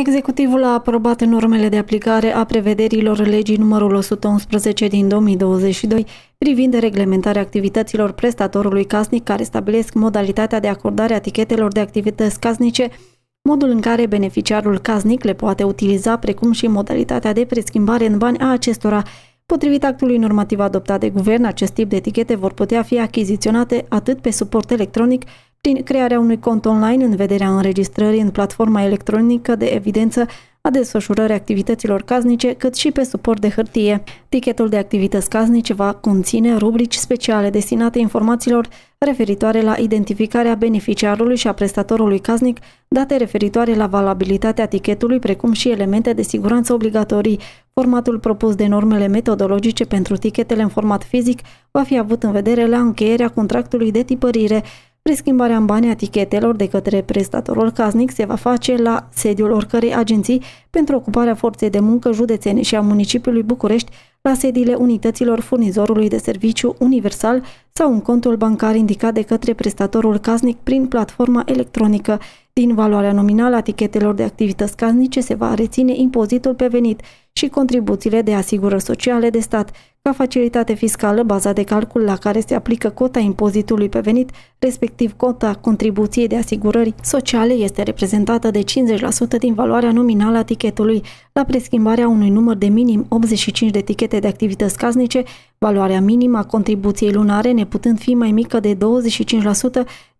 Executivul a aprobat normele de aplicare a prevederilor legii numărul 111 din 2022 privind reglementarea activităților prestatorului casnic care stabilesc modalitatea de acordare a tichetelor de activități casnice, modul în care beneficiarul casnic le poate utiliza, precum și modalitatea de preschimbare în bani a acestora. Potrivit actului normativ adoptat de guvern, acest tip de etichete vor putea fi achiziționate atât pe suport electronic, prin crearea unui cont online în vederea înregistrării în platforma electronică de evidență a desfășurării activităților casnice, cât și pe suport de hârtie. Tichetul de activități casnice va conține rubrici speciale destinate informațiilor referitoare la identificarea beneficiarului și a prestatorului casnic, date referitoare la valabilitatea tichetului, precum și elemente de siguranță obligatorii. Formatul propus de normele metodologice pentru tichetele în format fizic va fi avut în vedere la încheierea contractului de tipărire. Preschimbarea în bani a tichetelor de către prestatorul casnic se va face la sediul oricărei agenții pentru ocuparea forței de muncă județene și a municipiului București la sediile unităților furnizorului de serviciu universal sau un contul bancar indicat de către prestatorul casnic prin platforma electronică. Din valoarea nominală a tichetelor de activități casnice se va reține impozitul pe venit și contribuțiile de asigurări sociale de stat, ca facilitate fiscală, baza de calcul la care se aplică cota impozitului pe venit, respectiv cota contribuției de asigurări sociale, este reprezentată de 50% din valoarea nominală a tichetului. La preschimbarea unui număr de minim 85 de tichete de activități casnice, valoarea minimă a contribuției lunare, neputând fi mai mică de 25%,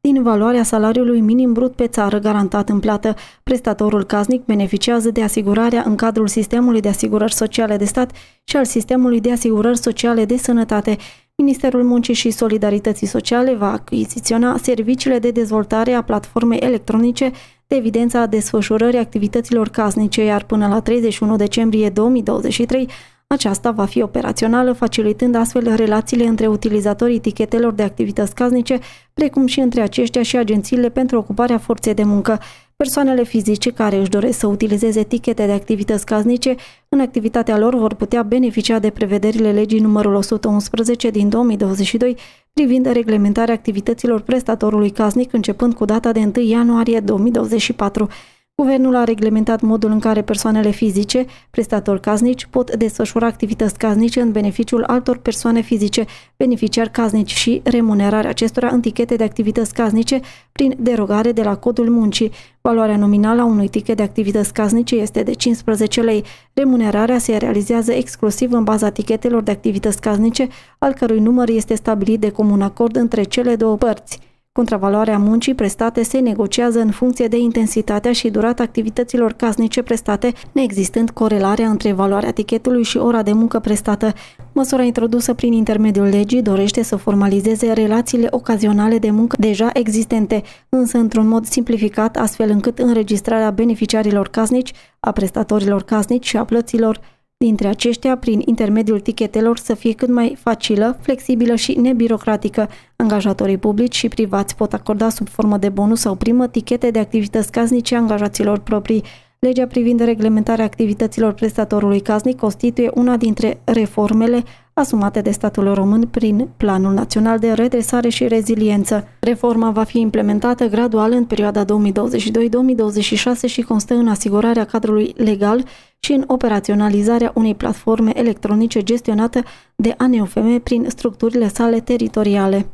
din valoarea salariului minim brut pe țară garantat în plată. Prestatorul casnic beneficiază de asigurarea în cadrul sistemului de asigurări sociale de stat și al sistemului de asigurări sociale de sănătate. Ministerul Muncii și Solidarității Sociale va achiziționa serviciile de dezvoltare a platformei electronice de evidența desfășurării activităților casnice, iar până la 31 decembrie 2023 aceasta va fi operațională, facilitând astfel relațiile între utilizatorii etichetelor de activități casnice, precum și între aceștia și agențiile pentru ocuparea forței de muncă. Persoanele fizice care își doresc să utilizeze etichete de activități casnice în activitatea lor vor putea beneficia de prevederile legii numărul 111 din 2022 privind reglementarea activităților prestatorului casnic începând cu data de 1 ianuarie 2024. Guvernul a reglementat modul în care persoanele fizice, prestatori casnici, pot desfășura activități casnice în beneficiul altor persoane fizice, beneficiari casnici și remunerarea acestora în tichete de activități casnice prin derogare de la codul muncii. Valoarea nominală a unui tichet de activități casnice este de 15 lei. Remunerarea se realizează exclusiv în baza tichetelor de activități casnice, al cărui număr este stabilit de comun acord între cele două părți. Contravaloarea muncii prestate se negociază în funcție de intensitatea și durata activităților casnice prestate, neexistând corelarea între valoarea tichetului și ora de muncă prestată. Măsura introdusă prin intermediul legii dorește să formalizeze relațiile ocazionale de muncă deja existente, însă într-un mod simplificat, astfel încât înregistrarea beneficiarilor casnici, a prestatorilor casnici și a plăților dintre aceștia prin intermediul tichetelor să fie cât mai facilă, flexibilă și nebirocratică. Angajatorii publici și privați pot acorda sub formă de bonus sau primă tichete de activități casnice angajaților proprii. Legea privind reglementarea activităților prestatorului casnic constituie una dintre reformele asumate de statul român prin Planul Național de Redresare și Reziliență. Reforma va fi implementată gradual în perioada 2022-2026 și constă în asigurarea cadrului legal și în operaționalizarea unei platforme electronice gestionată de ANEOFM prin structurile sale teritoriale.